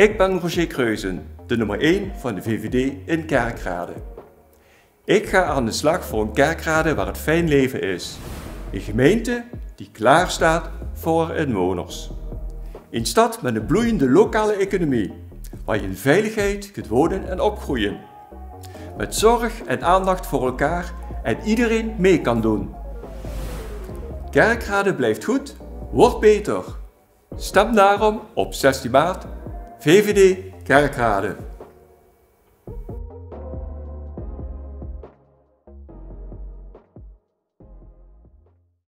Ik ben Roger Kreuzen, de nummer 1 van de VVD in Kerkrade. Ik ga aan de slag voor een kerkrade waar het fijn leven is. Een gemeente die klaar staat voor inwoners. Een stad met een bloeiende lokale economie, waar je in veiligheid kunt wonen en opgroeien. Met zorg en aandacht voor elkaar en iedereen mee kan doen. Kerkrade blijft goed, wordt beter. Stem daarom op 16 maart VVD Kerkrade.